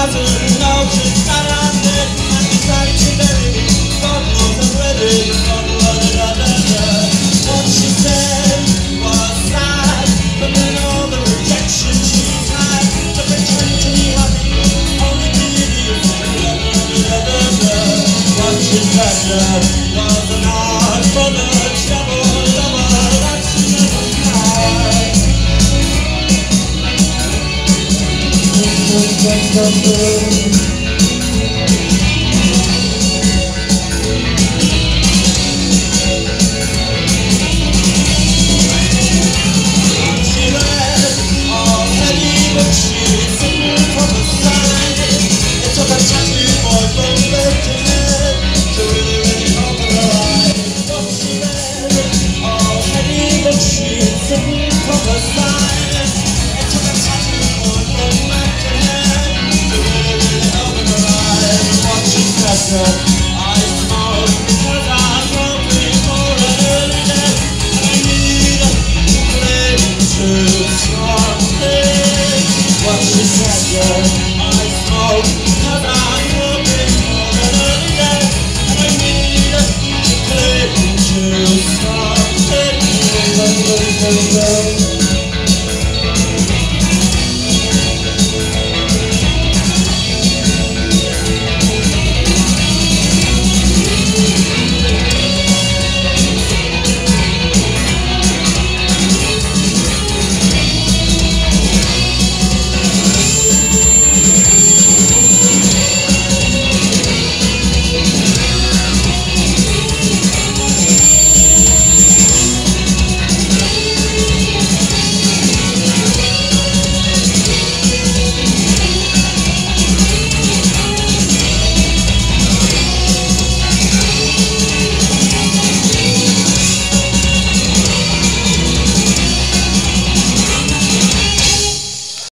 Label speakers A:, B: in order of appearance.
A: doesn't know she's got on And he's like to bury God knows I'm ready God, la, la, la, la, la. What she said was sad But then all the rejection she's had To pretend to be happy Only to idiot La, la, la, la, la. What she said was an art for the trouble She up